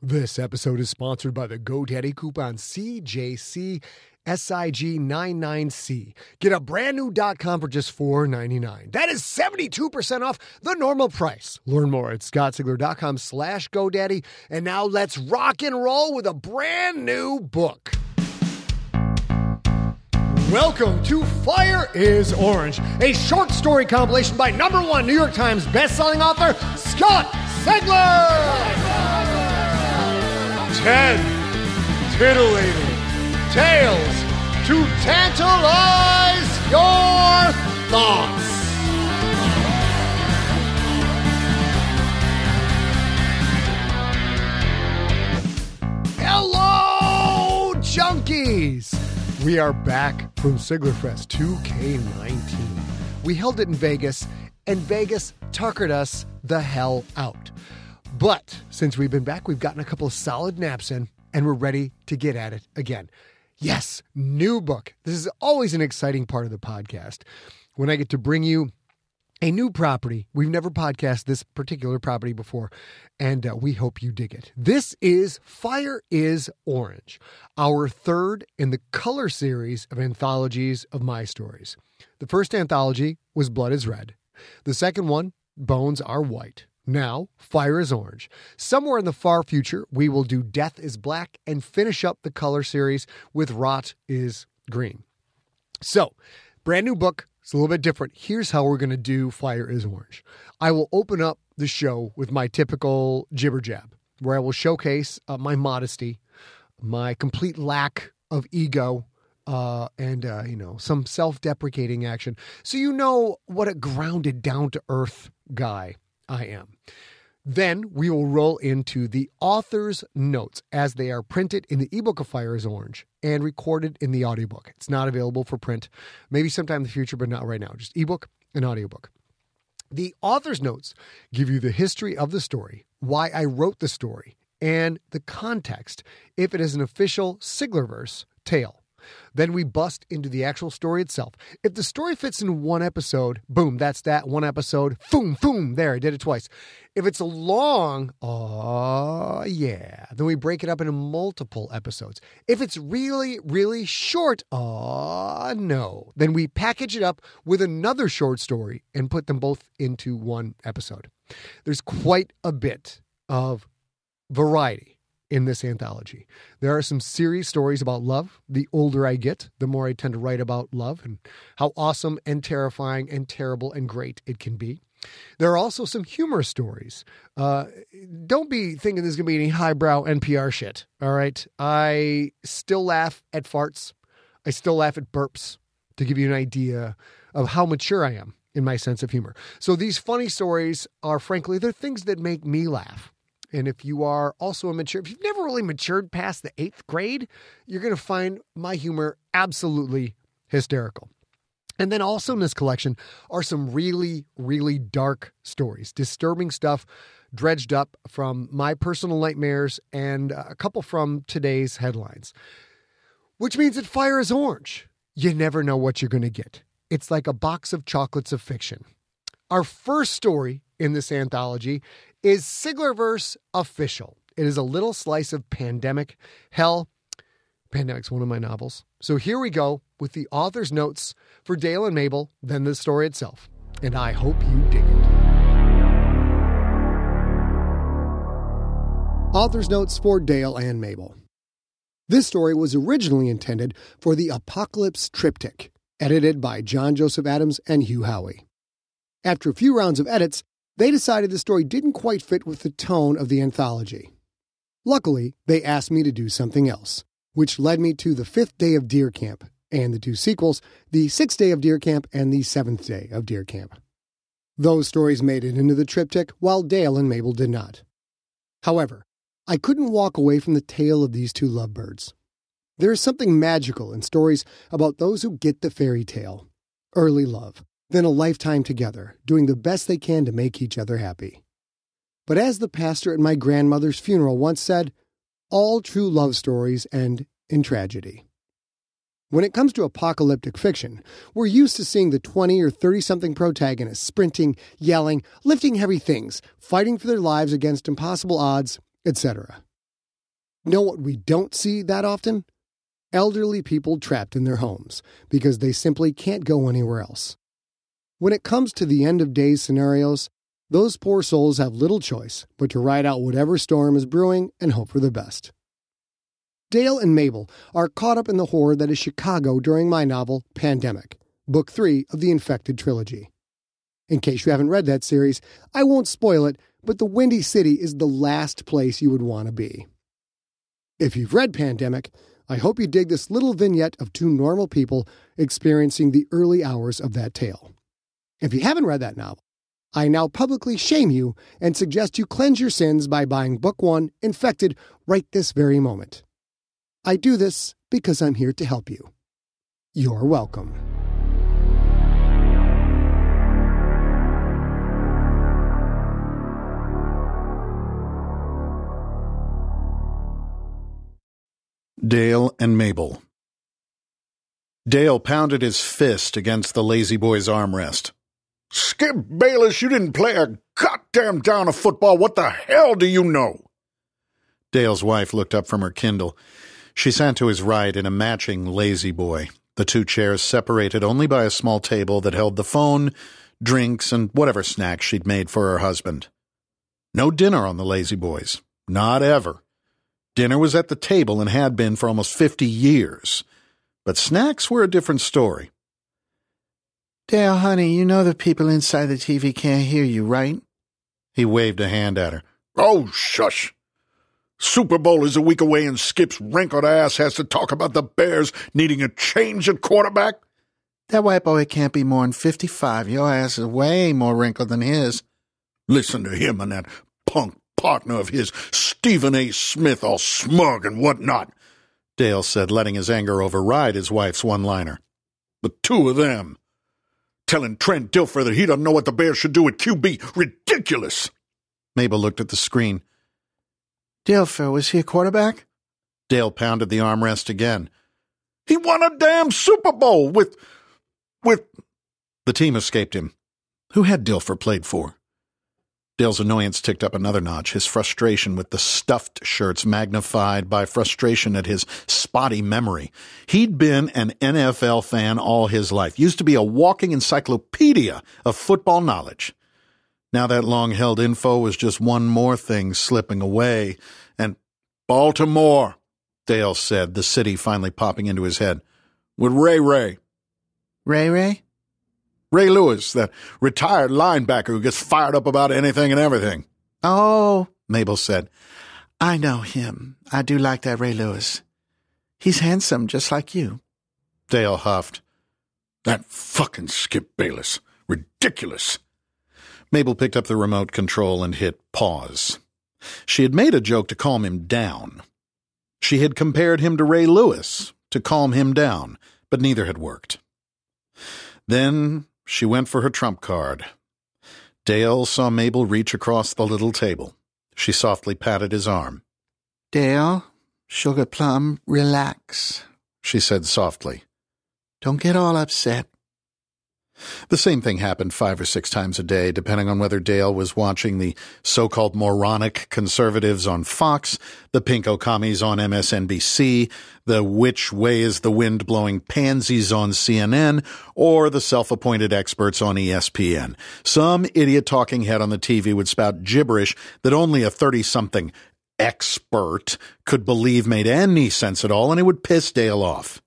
This episode is sponsored by the GoDaddy coupon CJC SIG99C. Get a brand new dot .com for just $4.99. That is 72% off the normal price. Learn more at scottsigler.com slash GoDaddy. And now let's rock and roll with a brand new book. Welcome to Fire is Orange, a short story compilation by number one New York Times bestselling author Scott Sigler. Ten titillating tales to tantalize your thoughts. Hello, junkies! We are back from Siglerfest 2K19. We held it in Vegas, and Vegas tuckered us the hell out. But since we've been back, we've gotten a couple of solid naps in, and we're ready to get at it again. Yes, new book. This is always an exciting part of the podcast when I get to bring you a new property. We've never podcast this particular property before, and uh, we hope you dig it. This is Fire is Orange, our third in the color series of anthologies of my stories. The first anthology was Blood is Red, the second one, Bones Are White. Now, Fire is Orange. Somewhere in the far future, we will do Death is Black and finish up the color series with Rot is Green. So, brand new book. It's a little bit different. Here's how we're going to do Fire is Orange. I will open up the show with my typical jibber jab, where I will showcase uh, my modesty, my complete lack of ego, uh, and uh, you know some self-deprecating action, so you know what a grounded, down-to-earth guy I am. Then we will roll into the author's notes as they are printed in the ebook of Fire is Orange and recorded in the audiobook. It's not available for print, maybe sometime in the future, but not right now. Just ebook and audiobook. The author's notes give you the history of the story, why I wrote the story, and the context if it is an official Siglerverse tale. Then we bust into the actual story itself. If the story fits in one episode, boom, that's that one episode. Boom, boom, there, I did it twice. If it's a long, oh yeah, then we break it up into multiple episodes. If it's really, really short, oh no, then we package it up with another short story and put them both into one episode. There's quite a bit of variety in this anthology. There are some serious stories about love. The older I get, the more I tend to write about love and how awesome and terrifying and terrible and great it can be. There are also some humor stories. Uh, don't be thinking there's going to be any highbrow NPR shit. All right. I still laugh at farts. I still laugh at burps to give you an idea of how mature I am in my sense of humor. So these funny stories are, frankly, they're things that make me laugh. And if you are also immature, if you've never really matured past the eighth grade, you're going to find my humor absolutely hysterical. And then also in this collection are some really, really dark stories, disturbing stuff dredged up from my personal nightmares and a couple from today's headlines. Which means that fire is orange. You never know what you're going to get. It's like a box of chocolates of fiction. Our first story in this anthology is Siglerverse official. It is a little slice of pandemic. Hell, Pandemic's one of my novels. So here we go with the author's notes for Dale and Mabel, then the story itself. And I hope you dig it. Author's notes for Dale and Mabel. This story was originally intended for the Apocalypse Triptych, edited by John Joseph Adams and Hugh Howey. After a few rounds of edits, they decided the story didn't quite fit with the tone of the anthology. Luckily, they asked me to do something else, which led me to The Fifth Day of Deer Camp and the two sequels, The Sixth Day of Deer Camp and The Seventh Day of Deer Camp. Those stories made it into the triptych, while Dale and Mabel did not. However, I couldn't walk away from the tale of these two lovebirds. There is something magical in stories about those who get the fairy tale early love, then a lifetime together, doing the best they can to make each other happy. But as the pastor at my grandmother's funeral once said, all true love stories end in tragedy. When it comes to apocalyptic fiction, we're used to seeing the 20 or 30 something protagonists sprinting, yelling, lifting heavy things, fighting for their lives against impossible odds, etc. Know what we don't see that often? Elderly people trapped in their homes because they simply can't go anywhere else. When it comes to the end of days scenarios, those poor souls have little choice but to ride out whatever storm is brewing and hope for the best. Dale and Mabel are caught up in the horror that is Chicago during my novel, Pandemic, Book 3 of the Infected Trilogy. In case you haven't read that series, I won't spoil it, but the Windy City is the last place you would want to be. If you've read Pandemic, I hope you dig this little vignette of two normal people experiencing the early hours of that tale. If you haven't read that novel, I now publicly shame you and suggest you cleanse your sins by buying Book One, Infected, right this very moment. I do this because I'm here to help you. You're welcome. Dale and Mabel. Dale pounded his fist against the lazy boy's armrest. Skip Bayless, you didn't play a goddamn down of football. What the hell do you know? Dale's wife looked up from her Kindle. She sat to his right in a matching lazy boy, the two chairs separated only by a small table that held the phone, drinks, and whatever snacks she'd made for her husband. No dinner on the lazy boys. Not ever. Dinner was at the table and had been for almost fifty years. But snacks were a different story. Dale, honey, you know the people inside the TV can't hear you, right? He waved a hand at her. Oh, shush. Super Bowl is a week away, and Skip's wrinkled ass has to talk about the Bears needing a change at quarterback. That white boy can't be more than 55. Your ass is way more wrinkled than his. Listen to him and that punk partner of his, Stephen A. Smith, all smug and whatnot, Dale said, letting his anger override his wife's one liner. The two of them. Telling Trent Dilfer that he doesn't know what the Bears should do at QB. Ridiculous! Mabel looked at the screen. Dilfer, was he a quarterback? Dale pounded the armrest again. He won a damn Super Bowl with. with. The team escaped him. Who had Dilfer played for? Dale's annoyance ticked up another notch, his frustration with the stuffed shirts magnified by frustration at his spotty memory. He'd been an NFL fan all his life, used to be a walking encyclopedia of football knowledge. Now that long held info was just one more thing slipping away, and Baltimore, Dale said, the city finally popping into his head. With Ray Ray. Ray Ray? Ray Lewis, that retired linebacker who gets fired up about anything and everything. Oh, Mabel said. I know him. I do like that Ray Lewis. He's handsome, just like you. Dale huffed. That fucking Skip Bayless. Ridiculous. Mabel picked up the remote control and hit pause. She had made a joke to calm him down. She had compared him to Ray Lewis to calm him down, but neither had worked. Then she went for her trump card. Dale saw Mabel reach across the little table. She softly patted his arm. Dale, Sugar Plum, relax, she said softly. Don't get all upset. The same thing happened five or six times a day, depending on whether Dale was watching the so called moronic conservatives on Fox, the pinko commies on MSNBC, the which way is the wind blowing pansies on CNN, or the self appointed experts on ESPN. Some idiot talking head on the TV would spout gibberish that only a 30 something expert could believe made any sense at all, and it would piss Dale off.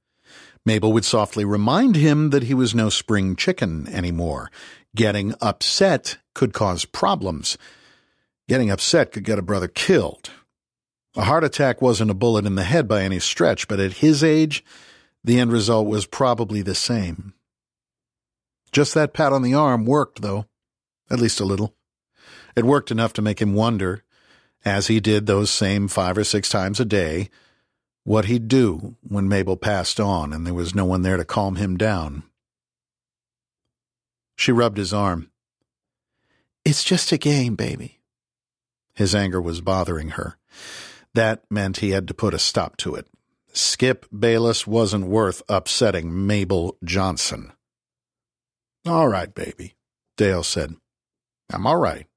Mabel would softly remind him that he was no spring chicken anymore. Getting upset could cause problems. Getting upset could get a brother killed. A heart attack wasn't a bullet in the head by any stretch, but at his age, the end result was probably the same. Just that pat on the arm worked, though, at least a little. It worked enough to make him wonder, as he did those same five or six times a day, what he'd do when Mabel passed on and there was no one there to calm him down. She rubbed his arm. It's just a game, baby. His anger was bothering her. That meant he had to put a stop to it. Skip Bayless wasn't worth upsetting Mabel Johnson. All right, baby, Dale said. I'm all right.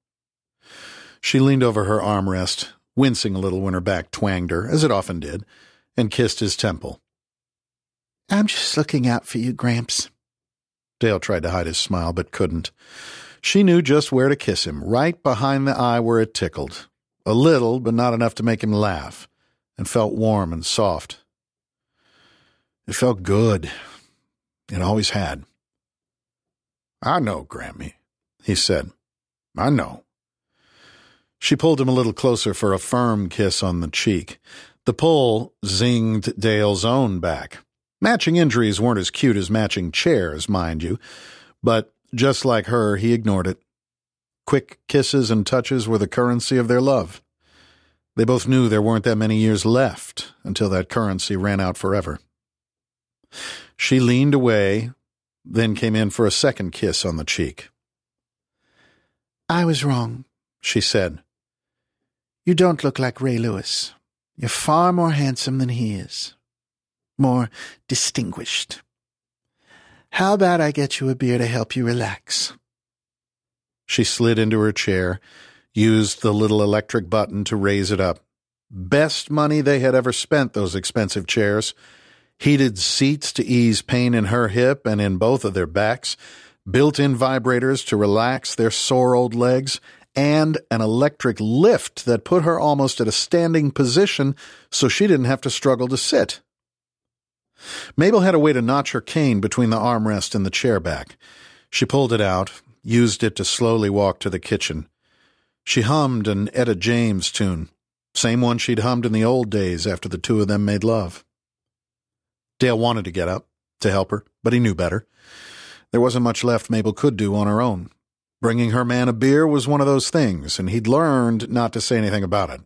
She leaned over her armrest, wincing a little when her back twanged her, as it often did, and kissed his temple. I'm just looking out for you, Gramps. Dale tried to hide his smile, but couldn't. She knew just where to kiss him, right behind the eye where it tickled. A little, but not enough to make him laugh, and felt warm and soft. It felt good. It always had. I know, Grammy, he said. I know. She pulled him a little closer for a firm kiss on the cheek. The pull zinged Dale's own back. Matching injuries weren't as cute as matching chairs, mind you, but just like her, he ignored it. Quick kisses and touches were the currency of their love. They both knew there weren't that many years left until that currency ran out forever. She leaned away, then came in for a second kiss on the cheek. I was wrong, she said. You don't look like Ray Lewis. You're far more handsome than he is. More distinguished. How about I get you a beer to help you relax? She slid into her chair, used the little electric button to raise it up. Best money they had ever spent, those expensive chairs. Heated seats to ease pain in her hip and in both of their backs, built in vibrators to relax their sore old legs, and an electric lift that put her almost at a standing position so she didn't have to struggle to sit. Mabel had a way to notch her cane between the armrest and the chair back. She pulled it out, used it to slowly walk to the kitchen. She hummed an Etta James tune, same one she'd hummed in the old days after the two of them made love. Dale wanted to get up, to help her, but he knew better. There wasn't much left Mabel could do on her own. Bringing her man a beer was one of those things, and he'd learned not to say anything about it.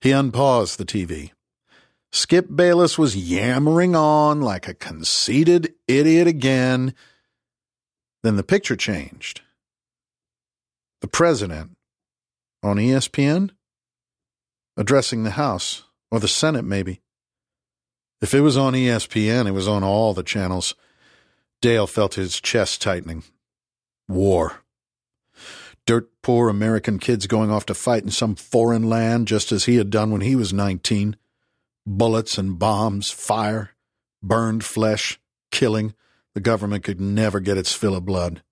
He unpaused the TV. Skip Bayless was yammering on like a conceited idiot again. Then the picture changed. The president on ESPN? Addressing the House, or the Senate, maybe. If it was on ESPN, it was on all the channels. Dale felt his chest tightening. War. Dirt poor American kids going off to fight in some foreign land just as he had done when he was 19. Bullets and bombs, fire, burned flesh, killing. The government could never get its fill of blood.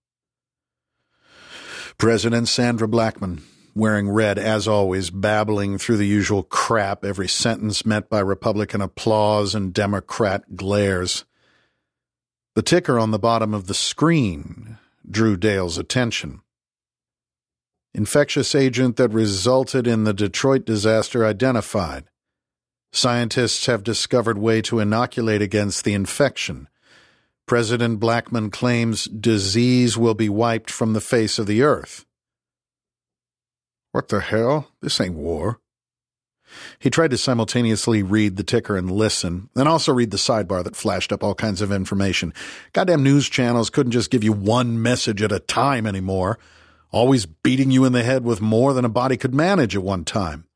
President Sandra Blackman, wearing red as always, babbling through the usual crap, every sentence met by Republican applause and Democrat glares. The ticker on the bottom of the screen drew Dale's attention. Infectious agent that resulted in the Detroit disaster identified. Scientists have discovered way to inoculate against the infection. President Blackman claims disease will be wiped from the face of the earth. What the hell? This ain't war. He tried to simultaneously read the ticker and listen, and also read the sidebar that flashed up all kinds of information. Goddamn news channels couldn't just give you one message at a time anymore, always beating you in the head with more than a body could manage at one time.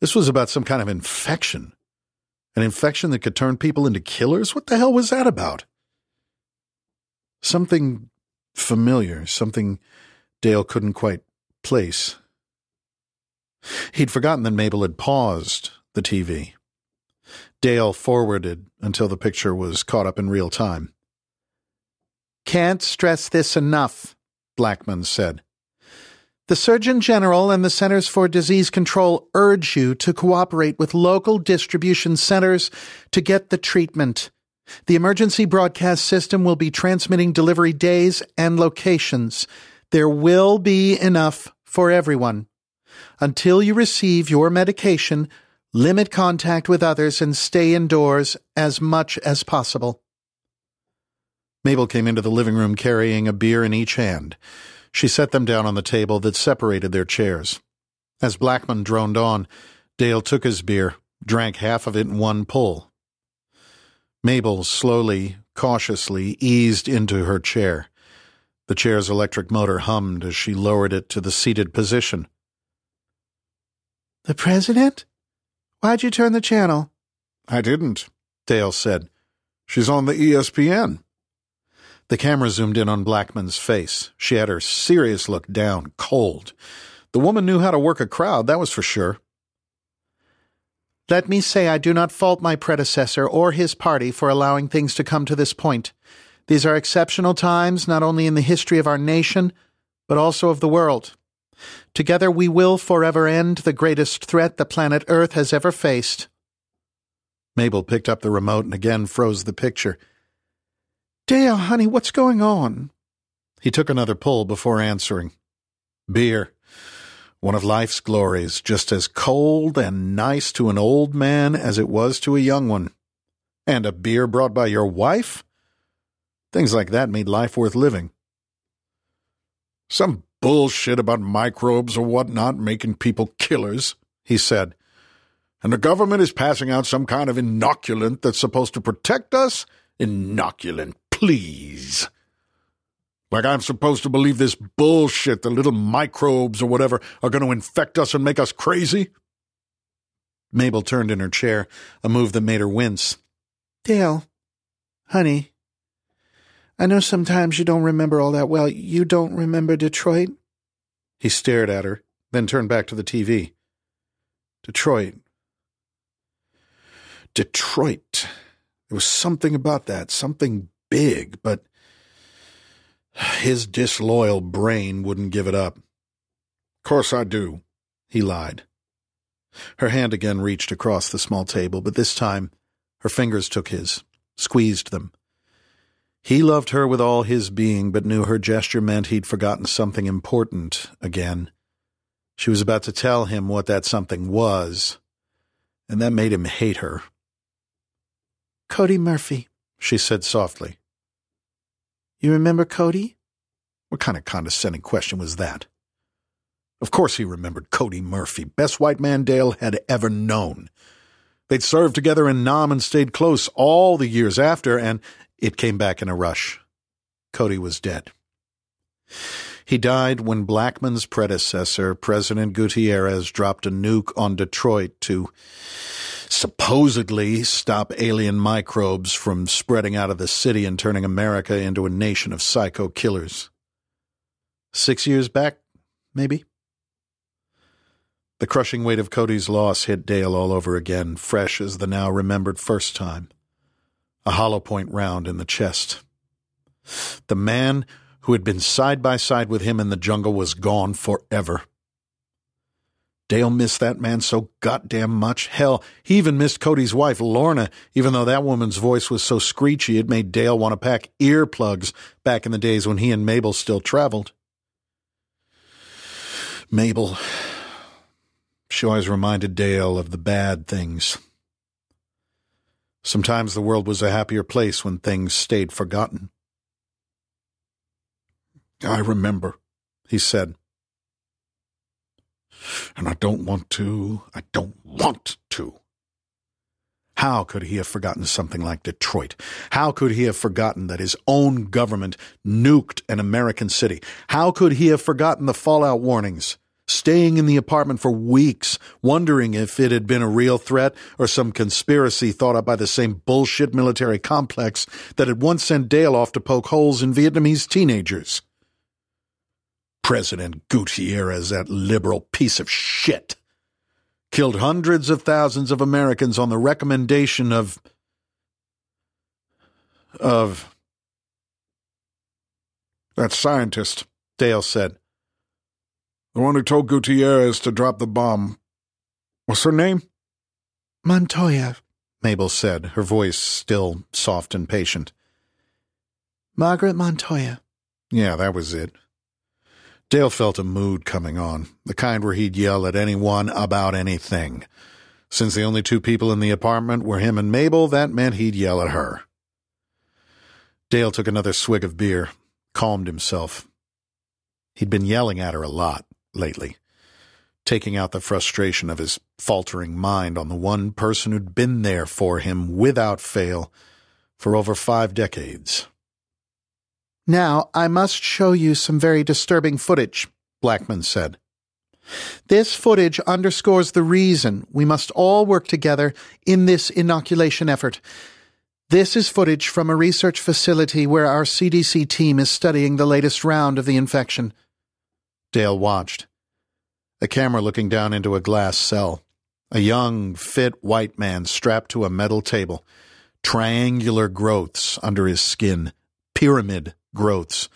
This was about some kind of infection. An infection that could turn people into killers? What the hell was that about? Something familiar, something Dale couldn't quite place. He'd forgotten that Mabel had paused the TV. Dale forwarded until the picture was caught up in real time. Can't stress this enough, Blackman said. The Surgeon General and the Centers for Disease Control urge you to cooperate with local distribution centers to get the treatment. The emergency broadcast system will be transmitting delivery days and locations. There will be enough for everyone. Until you receive your medication, limit contact with others and stay indoors as much as possible. Mabel came into the living room carrying a beer in each hand. She set them down on the table that separated their chairs. As Blackman droned on, Dale took his beer, drank half of it in one pull. Mabel slowly, cautiously eased into her chair. The chair's electric motor hummed as she lowered it to the seated position. The president? Why'd you turn the channel? I didn't, Dale said. She's on the ESPN. The camera zoomed in on Blackman's face. She had her serious look down, cold. The woman knew how to work a crowd, that was for sure. Let me say I do not fault my predecessor or his party for allowing things to come to this point. These are exceptional times, not only in the history of our nation, but also of the world. Together we will forever end the greatest threat the planet Earth has ever faced. Mabel picked up the remote and again froze the picture. Dale, honey, what's going on? He took another pull before answering. Beer. One of life's glories, just as cold and nice to an old man as it was to a young one. And a beer brought by your wife? Things like that made life worth living. Some bullshit about microbes or whatnot making people killers, he said. And the government is passing out some kind of inoculant that's supposed to protect us? Inoculant, please. Like I'm supposed to believe this bullshit that little microbes or whatever are going to infect us and make us crazy? Mabel turned in her chair, a move that made her wince. Dale, honey, I know sometimes you don't remember all that well. You don't remember Detroit? He stared at her, then turned back to the TV. Detroit. Detroit. There was something about that, something big, but his disloyal brain wouldn't give it up. Course I do, he lied. Her hand again reached across the small table, but this time her fingers took his, squeezed them. He loved her with all his being, but knew her gesture meant he'd forgotten something important again. She was about to tell him what that something was, and that made him hate her. Cody Murphy, she said softly. You remember Cody? What kind of condescending question was that? Of course he remembered Cody Murphy, best white man Dale had ever known. They'd served together in Nam and stayed close all the years after, and it came back in a rush. Cody was dead. He died when Blackman's predecessor, President Gutierrez, dropped a nuke on Detroit to supposedly stop alien microbes from spreading out of the city and turning America into a nation of psycho killers. Six years back, maybe? The crushing weight of Cody's loss hit Dale all over again, fresh as the now remembered first time a hollow point round in the chest. The man who had been side by side with him in the jungle was gone forever. Dale missed that man so goddamn much. Hell, he even missed Cody's wife, Lorna, even though that woman's voice was so screechy it made Dale want to pack earplugs back in the days when he and Mabel still traveled. Mabel. She always reminded Dale of the bad things Sometimes the world was a happier place when things stayed forgotten. I remember, he said. And I don't want to. I don't want to. How could he have forgotten something like Detroit? How could he have forgotten that his own government nuked an American city? How could he have forgotten the fallout warnings? Staying in the apartment for weeks, wondering if it had been a real threat or some conspiracy thought up by the same bullshit military complex that had once sent Dale off to poke holes in Vietnamese teenagers. President Gutierrez, that liberal piece of shit, killed hundreds of thousands of Americans on the recommendation of. of. That scientist, Dale said. The one who told Gutierrez to drop the bomb. What's her name? Montoya, Mabel said, her voice still soft and patient. Margaret Montoya. Yeah, that was it. Dale felt a mood coming on, the kind where he'd yell at anyone about anything. Since the only two people in the apartment were him and Mabel, that meant he'd yell at her. Dale took another swig of beer, calmed himself. He'd been yelling at her a lot lately, taking out the frustration of his faltering mind on the one person who'd been there for him without fail for over five decades. Now, I must show you some very disturbing footage, Blackman said. This footage underscores the reason we must all work together in this inoculation effort. This is footage from a research facility where our CDC team is studying the latest round of the infection. Dale watched. A camera looking down into a glass cell. A young, fit white man strapped to a metal table. Triangular growths under his skin. Pyramid growths,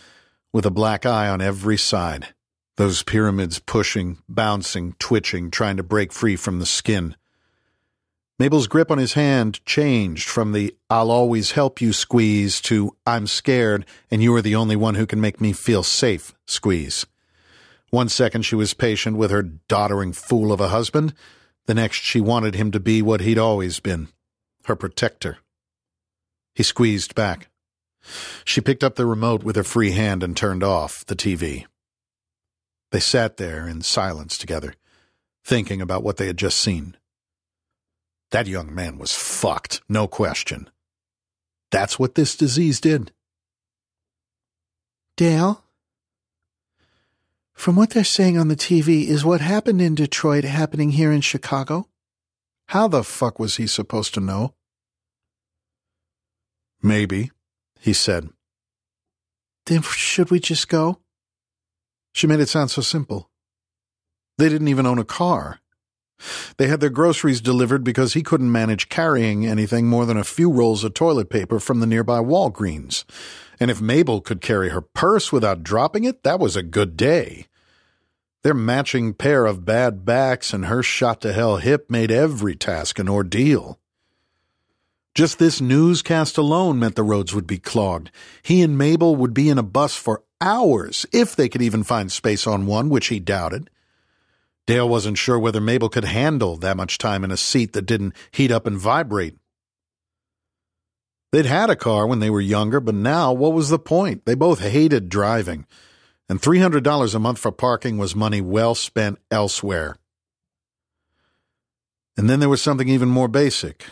with a black eye on every side. Those pyramids pushing, bouncing, twitching, trying to break free from the skin. Mabel's grip on his hand changed from the I'll always help you squeeze to I'm scared and you are the only one who can make me feel safe squeeze. One second she was patient with her doddering fool of a husband. The next she wanted him to be what he'd always been her protector. He squeezed back. She picked up the remote with her free hand and turned off the TV. They sat there in silence together, thinking about what they had just seen. That young man was fucked, no question. That's what this disease did. Dale? From what they're saying on the TV, is what happened in Detroit happening here in Chicago? How the fuck was he supposed to know? Maybe, he said. Then should we just go? She made it sound so simple. They didn't even own a car. They had their groceries delivered because he couldn't manage carrying anything more than a few rolls of toilet paper from the nearby Walgreens. And if Mabel could carry her purse without dropping it, that was a good day. Their matching pair of bad backs and her shot to hell hip made every task an ordeal. Just this newscast alone meant the roads would be clogged. He and Mabel would be in a bus for hours, if they could even find space on one, which he doubted. Dale wasn't sure whether Mabel could handle that much time in a seat that didn't heat up and vibrate. They'd had a car when they were younger, but now what was the point? They both hated driving, and $300 a month for parking was money well spent elsewhere. And then there was something even more basic.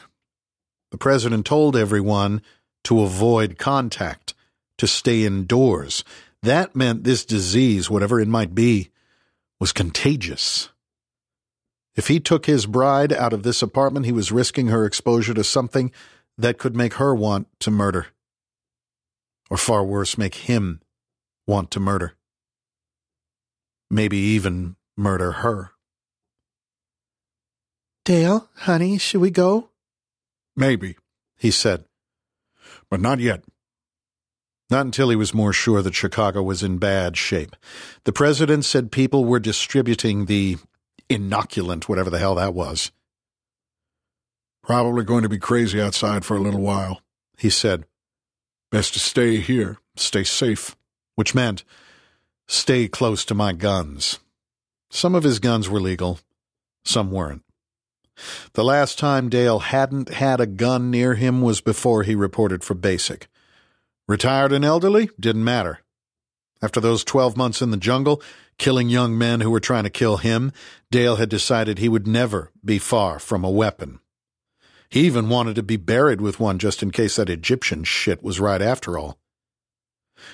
The president told everyone to avoid contact, to stay indoors. That meant this disease, whatever it might be, was contagious. If he took his bride out of this apartment, he was risking her exposure to something that could make her want to murder. Or far worse, make him want to murder. Maybe even murder her. Dale, honey, should we go? Maybe, he said. But not yet. Not until he was more sure that Chicago was in bad shape. The president said people were distributing the inoculant, whatever the hell that was. Probably going to be crazy outside for a little while, he said. Best to stay here, stay safe. Which meant stay close to my guns. Some of his guns were legal, some weren't. The last time Dale hadn't had a gun near him was before he reported for basic. Retired and elderly? Didn't matter. After those 12 months in the jungle, killing young men who were trying to kill him, Dale had decided he would never be far from a weapon. He even wanted to be buried with one just in case that Egyptian shit was right after all.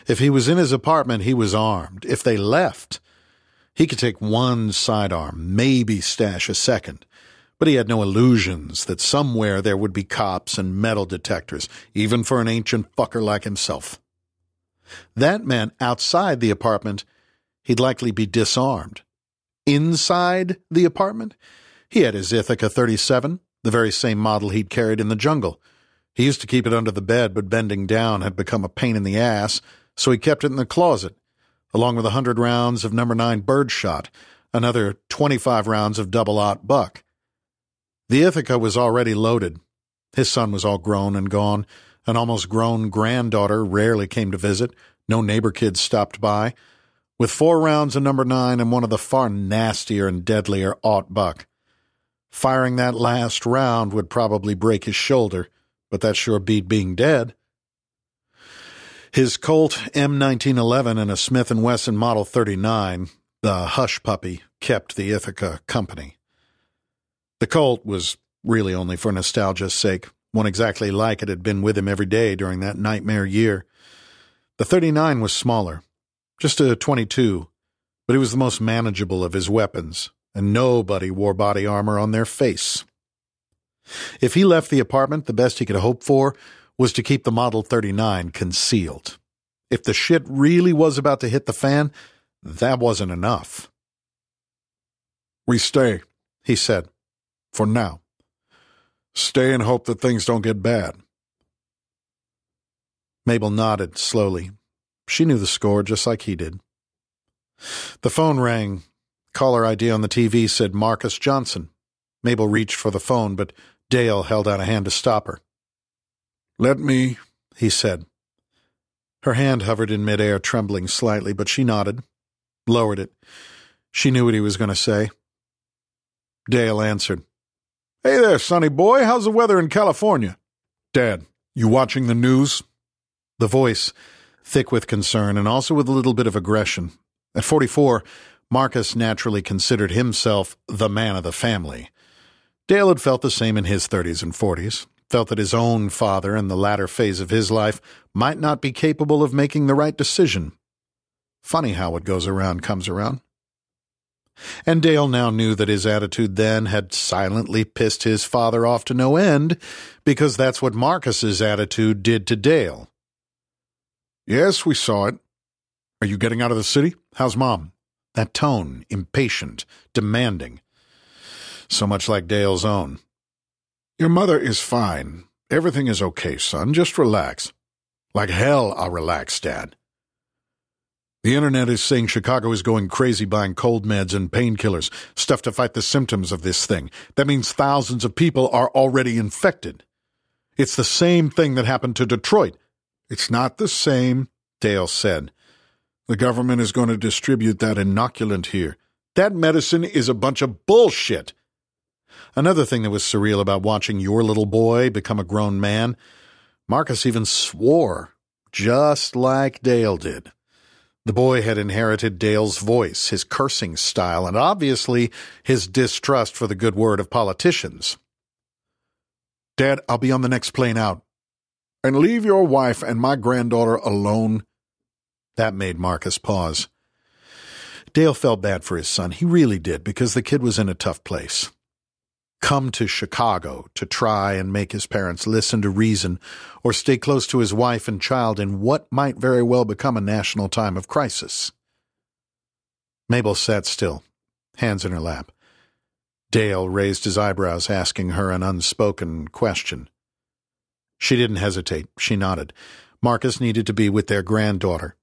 If he was in his apartment, he was armed. If they left, he could take one sidearm, maybe stash a second. But he had no illusions that somewhere there would be cops and metal detectors, even for an ancient fucker like himself. That meant outside the apartment, he'd likely be disarmed. Inside the apartment, he had his Ithaca 37, the very same model he'd carried in the jungle. He used to keep it under the bed, but bending down had become a pain in the ass, so he kept it in the closet, along with a hundred rounds of number nine birdshot, another twenty-five rounds of double-aught buck. The Ithaca was already loaded. His son was all grown and gone. An almost grown granddaughter rarely came to visit. No neighbor kids stopped by. With four rounds of number nine and one of the far nastier and deadlier aught buck. Firing that last round would probably break his shoulder, but that sure beat being dead. His Colt M1911 and a Smith & Wesson Model 39, the hush puppy, kept the Ithaca company. The Colt was really only for nostalgia's sake, one exactly like it had been with him every day during that nightmare year. The 39 was smaller, just a 22, but it was the most manageable of his weapons, and nobody wore body armor on their face. If he left the apartment, the best he could hope for was to keep the Model 39 concealed. If the shit really was about to hit the fan, that wasn't enough. We stay, he said. For now. Stay and hope that things don't get bad. Mabel nodded slowly. She knew the score just like he did. The phone rang. Caller ID on the TV said Marcus Johnson. Mabel reached for the phone, but Dale held out a hand to stop her. Let me, he said. Her hand hovered in midair, trembling slightly, but she nodded, lowered it. She knew what he was going to say. Dale answered. Hey there, sonny boy. How's the weather in California? Dad, you watching the news? The voice, thick with concern and also with a little bit of aggression. At 44, Marcus naturally considered himself the man of the family. Dale had felt the same in his 30s and 40s, felt that his own father in the latter phase of his life might not be capable of making the right decision. Funny how what goes around comes around. And Dale now knew that his attitude then had silently pissed his father off to no end, because that's what Marcus's attitude did to Dale. Yes, we saw it. Are you getting out of the city? How's mom? That tone, impatient, demanding. So much like Dale's own. Your mother is fine. Everything is okay, son. Just relax. Like hell, I'll relax, Dad. The internet is saying Chicago is going crazy buying cold meds and painkillers, stuff to fight the symptoms of this thing. That means thousands of people are already infected. It's the same thing that happened to Detroit. It's not the same, Dale said. The government is going to distribute that inoculant here. That medicine is a bunch of bullshit. Another thing that was surreal about watching your little boy become a grown man, Marcus even swore, just like Dale did. The boy had inherited Dale's voice, his cursing style, and obviously his distrust for the good word of politicians. Dad, I'll be on the next plane out. And leave your wife and my granddaughter alone. That made Marcus pause. Dale felt bad for his son. He really did, because the kid was in a tough place come to Chicago to try and make his parents listen to reason or stay close to his wife and child in what might very well become a national time of crisis. Mabel sat still, hands in her lap. Dale raised his eyebrows, asking her an unspoken question. She didn't hesitate. She nodded. Marcus needed to be with their granddaughter.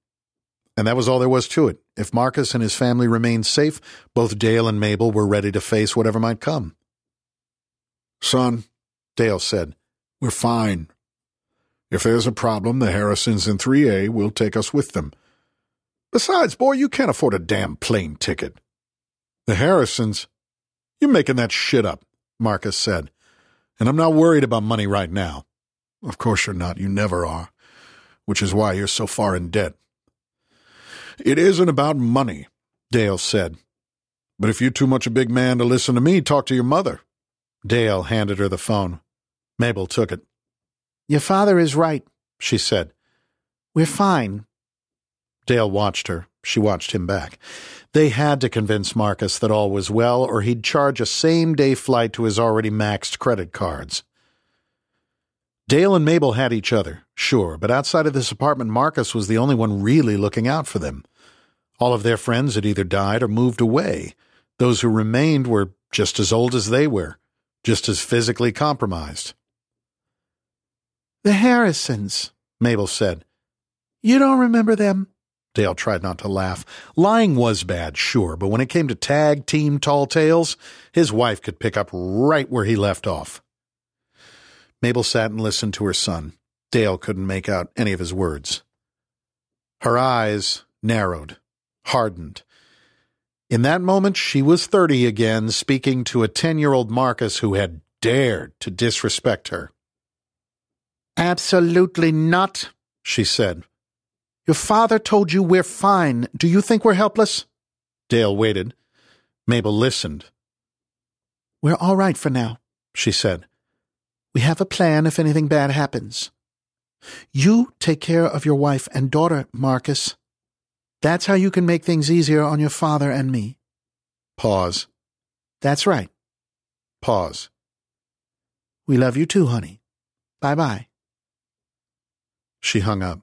And that was all there was to it. If Marcus and his family remained safe, both Dale and Mabel were ready to face whatever might come. Son, Dale said, we're fine. If there's a problem, the Harrisons in 3A will take us with them. Besides, boy, you can't afford a damn plane ticket. The Harrisons? You're making that shit up, Marcus said. And I'm not worried about money right now. Of course you're not. You never are. Which is why you're so far in debt. It isn't about money, Dale said. But if you're too much a big man to listen to me, talk to your mother. Dale handed her the phone. Mabel took it. Your father is right, she said. We're fine. Dale watched her. She watched him back. They had to convince Marcus that all was well, or he'd charge a same day flight to his already maxed credit cards. Dale and Mabel had each other, sure, but outside of this apartment, Marcus was the only one really looking out for them. All of their friends had either died or moved away. Those who remained were just as old as they were just as physically compromised. The Harrisons, Mabel said. You don't remember them? Dale tried not to laugh. Lying was bad, sure, but when it came to tag team tall tales, his wife could pick up right where he left off. Mabel sat and listened to her son. Dale couldn't make out any of his words. Her eyes narrowed, hardened, in that moment, she was 30 again, speaking to a 10 year old Marcus who had dared to disrespect her. Absolutely not, she said. Your father told you we're fine. Do you think we're helpless? Dale waited. Mabel listened. We're all right for now, she said. We have a plan if anything bad happens. You take care of your wife and daughter, Marcus. That's how you can make things easier on your father and me. Pause. That's right. Pause. We love you too, honey. Bye bye. She hung up.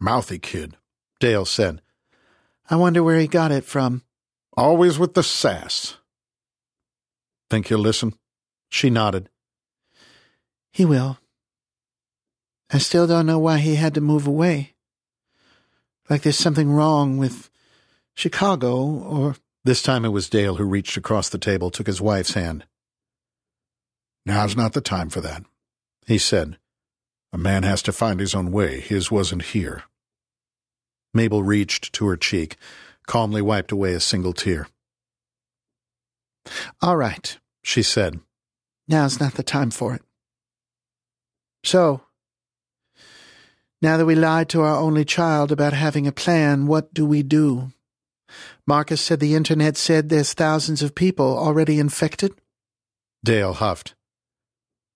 Mouthy kid, Dale said. I wonder where he got it from. Always with the sass. Think he'll listen? She nodded. He will. I still don't know why he had to move away. Like there's something wrong with Chicago, or. This time it was Dale who reached across the table, took his wife's hand. Now's not the time for that, he said. A man has to find his own way. His wasn't here. Mabel reached to her cheek, calmly wiped away a single tear. All right, she said. Now's not the time for it. So, now that we lied to our only child about having a plan, what do we do? Marcus said the internet said there's thousands of people already infected? Dale huffed.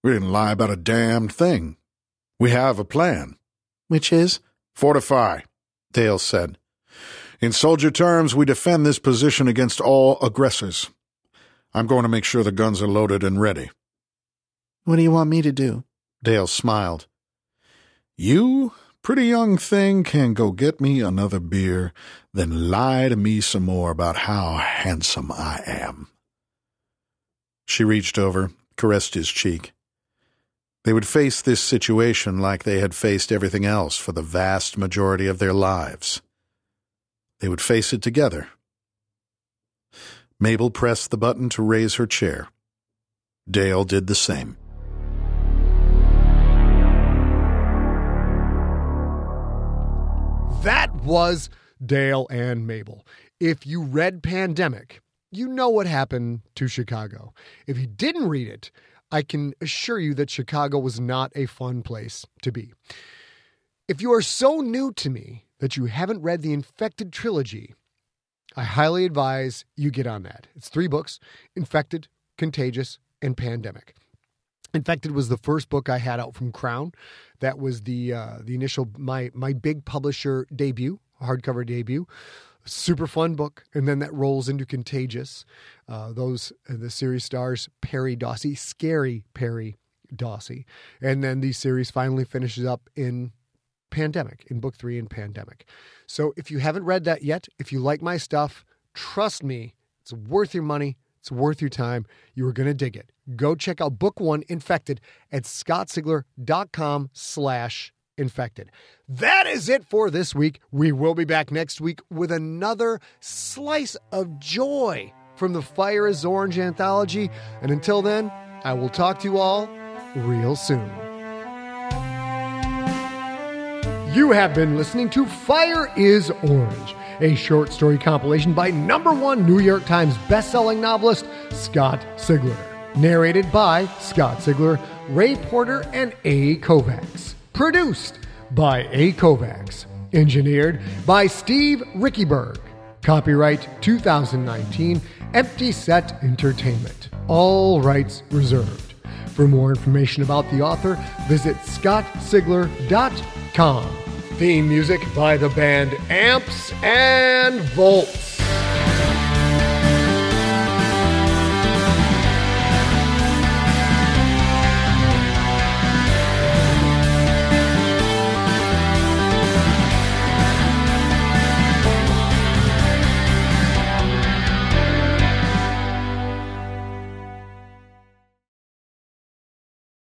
We didn't lie about a damned thing. We have a plan. Which is? Fortify, Dale said. In soldier terms, we defend this position against all aggressors. I'm going to make sure the guns are loaded and ready. What do you want me to do? Dale smiled. You, pretty young thing, can go get me another beer, then lie to me some more about how handsome I am. She reached over, caressed his cheek. They would face this situation like they had faced everything else for the vast majority of their lives. They would face it together. Mabel pressed the button to raise her chair. Dale did the same. That was Dale and Mabel. If you read Pandemic, you know what happened to Chicago. If you didn't read it, I can assure you that Chicago was not a fun place to be. If you are so new to me that you haven't read the Infected trilogy, I highly advise you get on that. It's three books Infected, Contagious, and Pandemic. Infected was the first book I had out from Crown. That was the uh, the initial my my big publisher debut, hardcover debut. Super fun book, and then that rolls into Contagious. Uh, those uh, the series stars Perry Dawsey, scary Perry Dawsey, and then the series finally finishes up in Pandemic, in book three in Pandemic. So if you haven't read that yet, if you like my stuff, trust me, it's worth your money. It's worth your time. You are going to dig it. Go check out book one, Infected, at scottsigler.com slash infected. That is it for this week. We will be back next week with another slice of joy from the Fire is Orange anthology. And until then, I will talk to you all real soon. You have been listening to Fire is Orange, a short story compilation by number one New York Times bestselling novelist Scott Sigler. Narrated by Scott Sigler, Ray Porter, and A. Kovacs. Produced by A. Kovacs. Engineered by Steve Riekeberg. Copyright 2019, Empty Set Entertainment. All rights reserved. For more information about the author, visit scottsigler.com. Theme music by the band Amps and Volts.